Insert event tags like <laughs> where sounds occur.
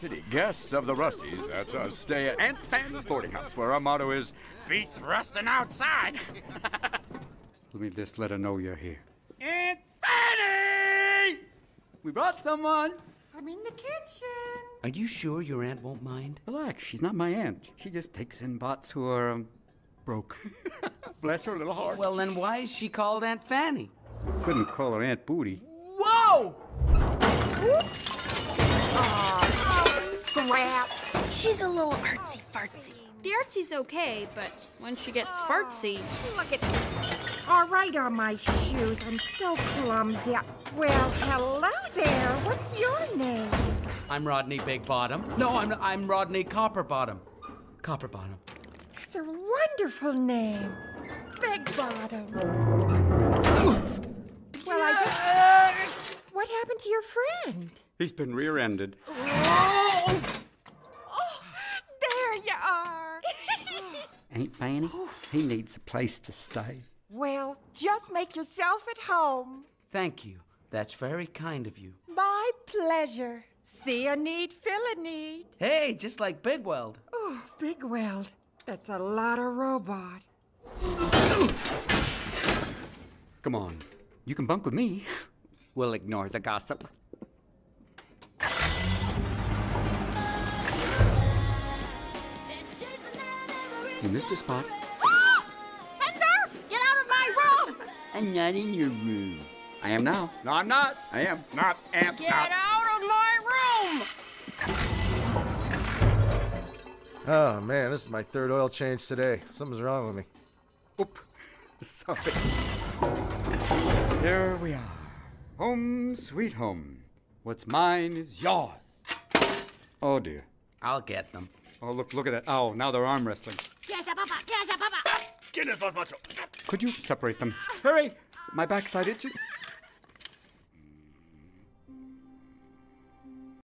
city guests of the Rusties, that's us, stay at Aunt Fanny's boarding house, where our motto is beats rusting outside. <laughs> Let me just let her know you're here. Aunt Fanny! We brought someone. I'm in the kitchen. Are you sure your aunt won't mind? Relax, she's not my aunt. She just takes in bots who are um, broke. <laughs> Bless her little heart. Well, then why is she called Aunt Fanny? Couldn't call her Aunt Booty. Whoa! Scrap. She's a little artsy fartsy. The artsy's okay, but when she gets oh, fartsy, Look at All right on my shoes. I'm so clumsy. Well, hello there. What's your name? I'm Rodney Big Bottom. No, I'm I'm Rodney Copperbottom. Copperbottom. Copper Bottom. It's a wonderful name. Big Bottom. Well, I just. What happened to your friend? He's been rear-ended. Oh, Aunt Fanny, he needs a place to stay. well, just make yourself at home. Thank you. That's very kind of you. My pleasure. See a need, fill a need. Hey, just like Big Weld. Oh, Big Weld. That's a lot of robot. Come on, you can bunk with me. We'll ignore the gossip. You missed a spot. <gasps> Fender, get out of my room! I'm not in your room. I am now. No, I'm not. I am not. Am Get not. out of my room! Oh man, this is my third oil change today. Something's wrong with me. Oop. <laughs> Sorry. Here we are. Home, sweet home. What's mine is yours. Oh dear. I'll get them. Oh look, look at that. Oh, now they're arm wrestling. Yes, papa. Yes, papa. Could you separate them? Hurry! My backside itches.